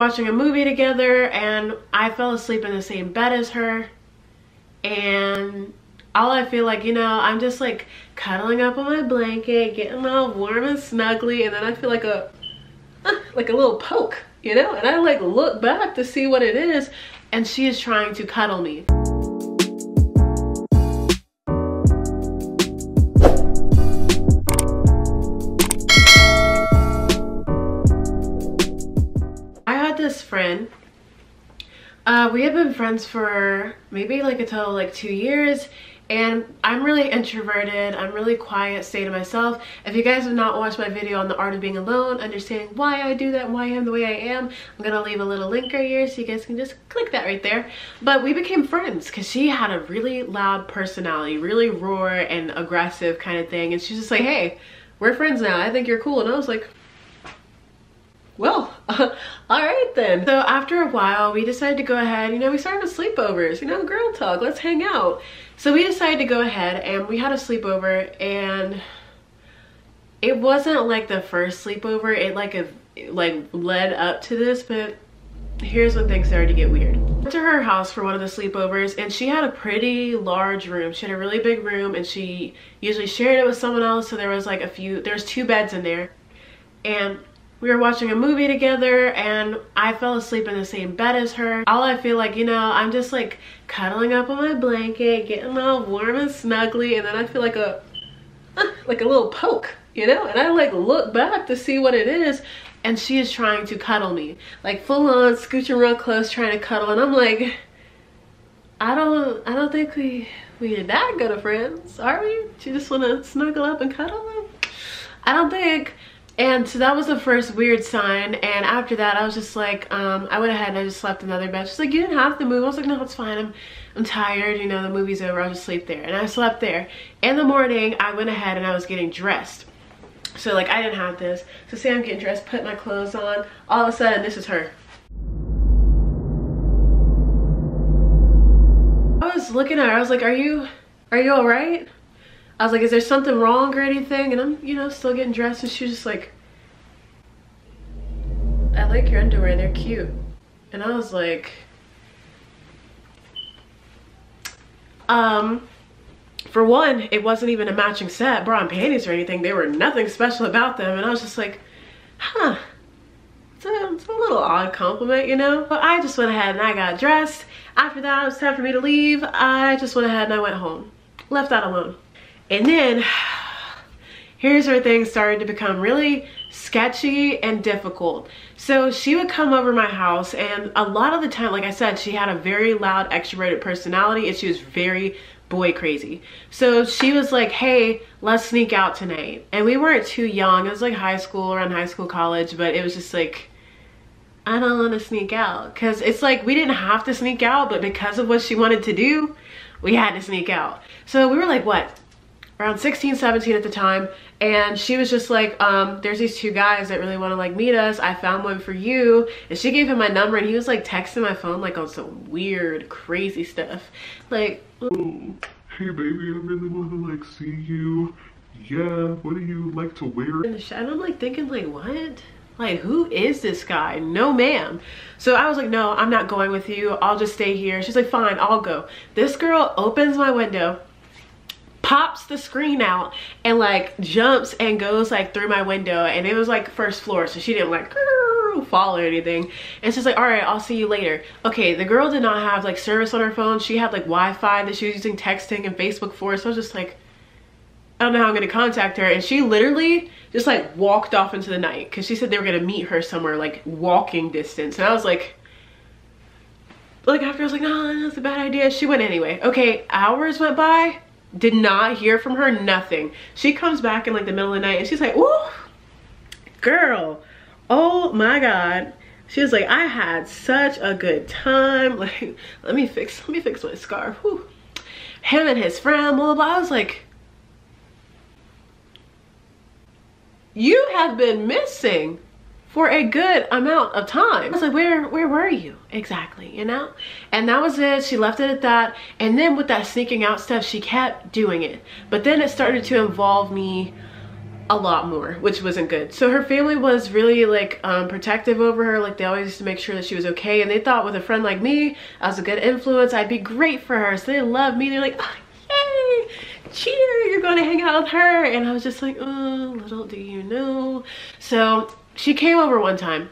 watching a movie together and I fell asleep in the same bed as her and all I feel like, you know, I'm just like cuddling up on my blanket, getting all warm and snuggly and then I feel like a, like a little poke, you know? And I like look back to see what it is and she is trying to cuddle me. Uh, we have been friends for maybe like a total like two years and I'm really introverted. I'm really quiet, stay to myself. If you guys have not watched my video on the art of being alone, understanding why I do that, why I am the way I am, I'm gonna leave a little link right here so you guys can just click that right there. But we became friends because she had a really loud personality, really roar and aggressive kind of thing. And she's just like, hey, we're friends now. I think you're cool. And I was like, well, all right then. So after a while, we decided to go ahead, you know, we started with sleepovers, you know, girl talk, let's hang out. So we decided to go ahead and we had a sleepover and it wasn't like the first sleepover, it like a, like led up to this, but here's when things started to get weird. Went to her house for one of the sleepovers and she had a pretty large room. She had a really big room and she usually shared it with someone else. So there was like a few, there's two beds in there. And we were watching a movie together and I fell asleep in the same bed as her. All I feel like, you know, I'm just like cuddling up on my blanket, getting all warm and snuggly, and then I feel like a, like a little poke, you know? And I like look back to see what it is and she is trying to cuddle me. Like full on, scooching real close, trying to cuddle, and I'm like, I don't, I don't think we, we are that good of friends, are we? She just wanna snuggle up and cuddle? I don't think. And so that was the first weird sign. And after that, I was just like, um, I went ahead and I just slept another bed. She's like, you didn't have to move. I was like, no, it's fine. I'm, I'm tired. You know, the movie's over. I'll just sleep there. And I slept there. In the morning, I went ahead and I was getting dressed. So like, I didn't have this. So say I'm getting dressed, put my clothes on. All of a sudden, this is her. I was looking at her. I was like, are you, are you all right? I was like, is there something wrong or anything? And I'm, you know, still getting dressed. And she was just like, I like your underwear. They're cute. And I was like, um, for one, it wasn't even a matching set, bra and panties or anything. There were nothing special about them. And I was just like, huh, it's a little odd compliment, you know? But I just went ahead and I got dressed. After that, it was time for me to leave. I just went ahead and I went home. Left that alone. And then here's where things started to become really sketchy and difficult. So she would come over my house and a lot of the time, like I said, she had a very loud extroverted personality and she was very boy crazy. So she was like, hey, let's sneak out tonight. And we weren't too young. It was like high school, around high school, college, but it was just like, I don't want to sneak out. Cause it's like, we didn't have to sneak out, but because of what she wanted to do, we had to sneak out. So we were like, what, around 16, 17 at the time. And she was just like, um, there's these two guys that really want to like meet us. I found one for you. And she gave him my number and he was like texting my phone like on some weird, crazy stuff. Like, oh, hey baby, I really want to like see you. Yeah, what do you like to wear? And I'm like thinking like, what? Like, who is this guy? No, ma'am. So I was like, no, I'm not going with you. I'll just stay here. She's like, fine, I'll go. This girl opens my window pops the screen out and like jumps and goes like through my window and it was like first floor so she didn't like fall or anything. And she's like all right i'll see you later. Okay the girl did not have like service on her phone. She had like wi-fi that she was using texting and facebook for so i was just like i don't know how i'm gonna contact her. And she literally just like walked off into the night because she said they were gonna meet her somewhere like walking distance. And i was like like after i was like no that's a bad idea. She went anyway. Okay hours went by did not hear from her, nothing. She comes back in like the middle of the night and she's like, ooh, girl, oh my God. She was like, I had such a good time. Like, let me fix, let me fix my scarf. Whew. Him and his friend, blah, blah, blah. I was like, you have been missing for a good amount of time. I was like, where, where were you exactly, you know? And that was it, she left it at that. And then with that sneaking out stuff, she kept doing it. But then it started to involve me a lot more, which wasn't good. So her family was really like um, protective over her. Like they always used to make sure that she was okay. And they thought with a friend like me, I was a good influence, I'd be great for her. So they love me. They're like, oh, yay, cheer, you're going to hang out with her. And I was just like, oh, little do you know. So she came over one time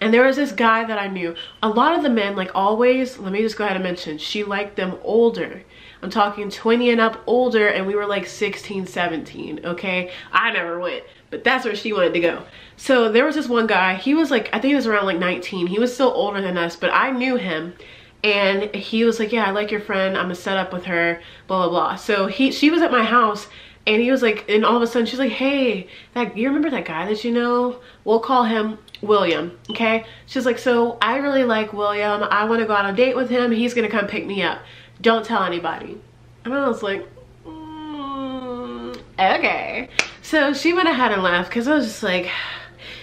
and there was this guy that I knew. A lot of the men, like always, let me just go ahead and mention, she liked them older. I'm talking 20 and up older and we were like 16, 17, okay? I never went, but that's where she wanted to go. So there was this one guy, he was like, I think he was around like 19. He was still older than us, but I knew him. And he was like, yeah, I like your friend. I'm gonna set up with her, blah, blah, blah. So he, she was at my house and he was like, and all of a sudden she's like, hey, that you remember that guy that you know? We'll call him William, okay? She's like, so I really like William. I want to go out on a date with him. He's to come pick me up. Don't tell anybody. And I was like, mm, okay. So she went ahead and left because I was just like,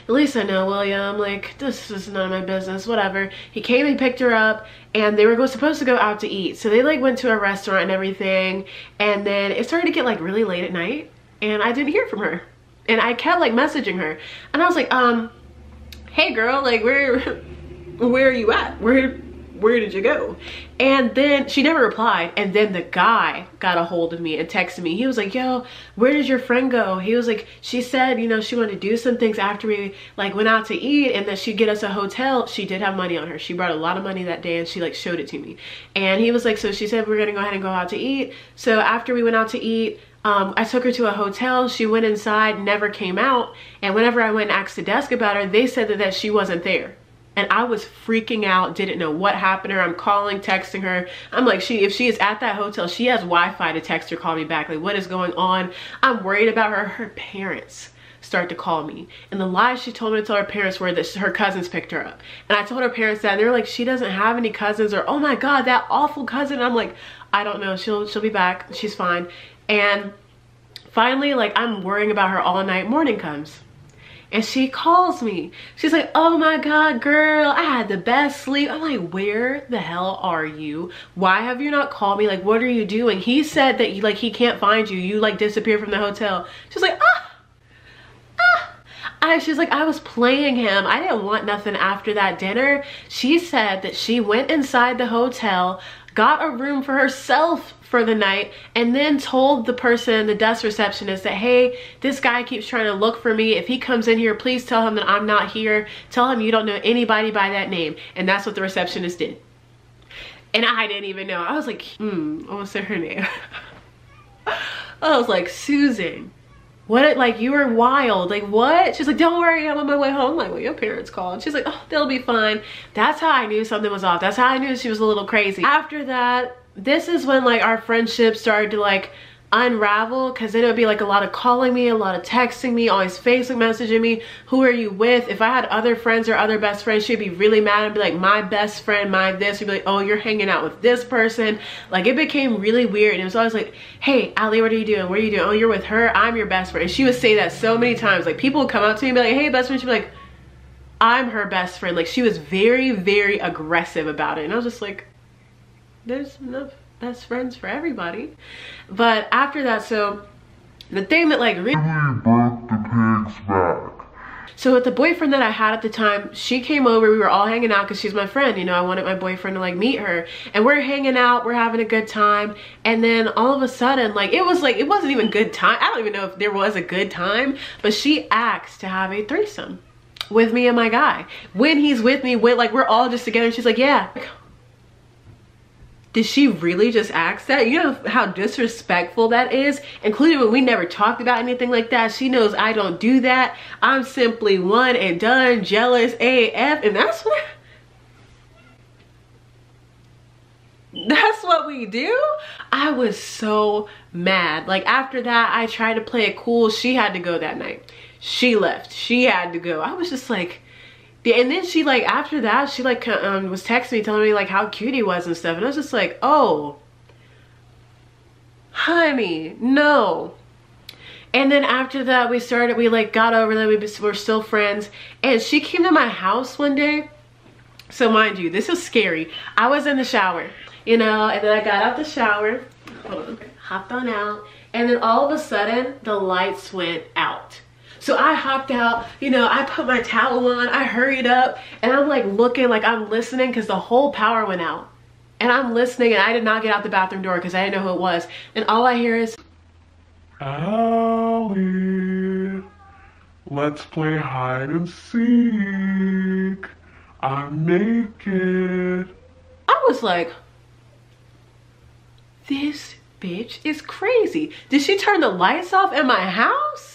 at least I know William, like, this is none of my business, whatever. He came and picked her up, and they were supposed to go out to eat. So they, like, went to a restaurant and everything, and then it started to get, like, really late at night, and I didn't hear from her. And I kept, like, messaging her, and I was like, um, hey girl, like where, where are you at? Where, where did you go? And then she never replied. And then the guy got a hold of me and texted me. He was like, yo, where did your friend go? He was like, she said, you know, she wanted to do some things after we like went out to eat and that she'd get us a hotel. She did have money on her. She brought a lot of money that day and she like showed it to me. And he was like, so she said, we're gonna go ahead and go out to eat. So after we went out to eat, um, I took her to a hotel. She went inside, never came out. And whenever I went and asked the desk about her, they said that, that she wasn't there. And I was freaking out, didn't know what happened to her. I'm calling, texting her. I'm like, she if she is at that hotel, she has Wi-Fi to text her, call me back. Like, what is going on? I'm worried about her. Her parents start to call me. And the lies she told me to tell her parents were that her cousins picked her up. And I told her parents that, and they were like, she doesn't have any cousins, or oh my God, that awful cousin. I'm like, I don't know, she'll, she'll be back, she's fine. And finally, like I'm worrying about her all night, morning comes. And she calls me. She's like, oh my God, girl, I had the best sleep. I'm like, where the hell are you? Why have you not called me? Like, what are you doing? He said that you like he can't find you. You like disappeared from the hotel. She's like, ah, ah. I, she's like, I was playing him. I didn't want nothing after that dinner. She said that she went inside the hotel, got a room for herself for the night and then told the person, the desk receptionist that, hey, this guy keeps trying to look for me. If he comes in here, please tell him that I'm not here. Tell him you don't know anybody by that name. And that's what the receptionist did. And I didn't even know. I was like, hmm, what was her name? I was like, Susan. What, like, you were wild. Like, what? She's like, don't worry, I'm on my way home. I'm like, well, your parents called. She's like, oh, they'll be fine. That's how I knew something was off. That's how I knew she was a little crazy. After that, this is when like our friendship started to like unravel because then it would be like a lot of calling me a lot of texting me always facebook messaging me who are you with? If i had other friends or other best friends she'd be really mad and be like my best friend my this she'd be like oh you're hanging out with this person. Like it became really weird and it was always like hey Ally what are you doing? What are you doing? Oh you're with her? I'm your best friend. And she would say that so many times. Like people would come up to me and be like hey best friend she'd be like i'm her best friend. Like she was very very aggressive about it and i was just like there's enough best friends for everybody. But after that, so the thing that like really broke the pig's back. So with the boyfriend that I had at the time, she came over, we were all hanging out because she's my friend, you know, I wanted my boyfriend to like meet her. And we're hanging out, we're having a good time. And then all of a sudden, like it was like, it wasn't even good time. I don't even know if there was a good time, but she asked to have a threesome with me and my guy. When he's with me, when like we're all just together, she's like, yeah, did she really just ask that? You know how disrespectful that is? Including when we never talked about anything like that. She knows I don't do that. I'm simply one and done, jealous AF, and that's what that's what we do i was so mad like after that i tried to play it cool she had to go that night she left she had to go i was just like and then she like after that she like um, was texting me telling me like how cute he was and stuff and I was just like oh honey no. And then after that we started we like got over that we were still friends and she came to my house one day. So mind you this is scary. I was in the shower you know and then I got out the shower on, hopped on out And then all of a sudden, the lights went out. So I hopped out, you know, I put my towel on, I hurried up, and I'm like looking like I'm listening because the whole power went out. And I'm listening and I did not get out the bathroom door because I didn't know who it was. And all I hear is, Ally, let's play hide and seek. I'm naked. I was like, this bitch is crazy. Did she turn the lights off in my house?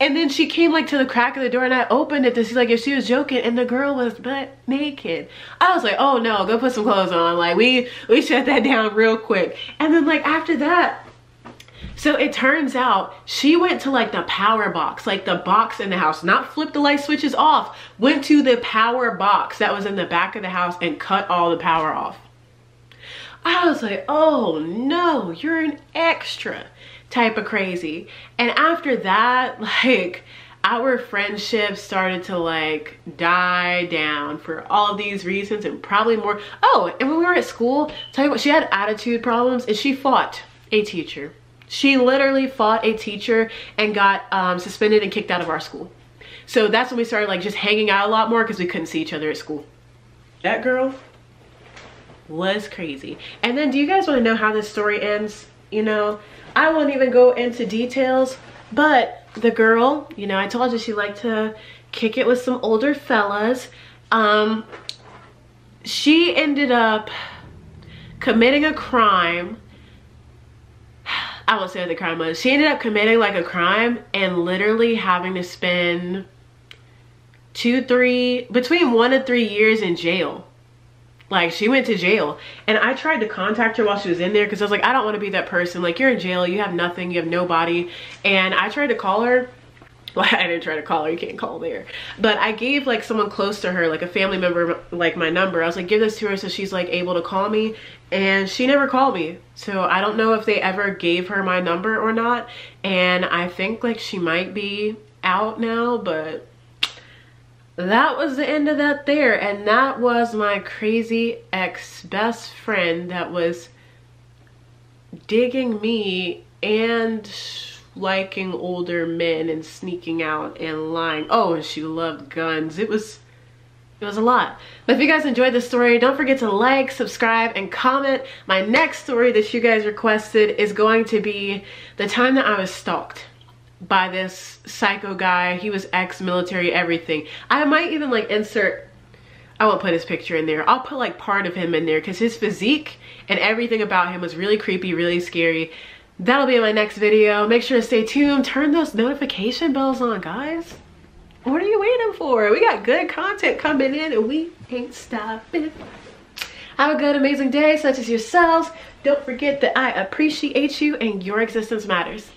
And then she came like to the crack of the door and I opened it to see like if she was joking and the girl was butt naked. I was like, oh no, go put some clothes on. Like we, we shut that down real quick. And then like after that, so it turns out she went to like the power box, like the box in the house, not flip the light switches off, went to the power box that was in the back of the house and cut all the power off. I was like, oh no, you're an extra type of crazy. And after that, like, our friendship started to like die down for all these reasons and probably more. Oh, and when we were at school, tell you what, she had attitude problems and she fought a teacher. She literally fought a teacher and got um, suspended and kicked out of our school. So that's when we started like just hanging out a lot more because we couldn't see each other at school. That girl was crazy. And then do you guys want to know how this story ends? You know, I won't even go into details, but the girl, you know, I told you she liked to kick it with some older fellas. Um, she ended up committing a crime. I won't say what the crime was. She ended up committing like a crime and literally having to spend two, three, between one and three years in jail like she went to jail and I tried to contact her while she was in there because I was like, I don't want to be that person. Like you're in jail, you have nothing, you have nobody. And I tried to call her. Well, I didn't try to call her, you can't call there. But I gave like someone close to her, like a family member, like my number. I was like, give this to her so she's like able to call me. And she never called me. So I don't know if they ever gave her my number or not. And I think like she might be out now, but that was the end of that there and that was my crazy ex best friend that was digging me and liking older men and sneaking out and lying. Oh and she loved guns. It was it was a lot. But if you guys enjoyed this story don't forget to like subscribe and comment. My next story that you guys requested is going to be the time that i was stalked by this psycho guy. He was ex-military, everything. I might even like insert, I won't put his picture in there. I'll put like part of him in there because his physique and everything about him was really creepy, really scary. That'll be in my next video. Make sure to stay tuned. Turn those notification bells on, guys. What are you waiting for? We got good content coming in and we ain't stopping. Have a good, amazing day, such as yourselves. Don't forget that I appreciate you and your existence matters.